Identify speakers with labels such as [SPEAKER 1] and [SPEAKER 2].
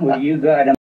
[SPEAKER 1] well, you got him.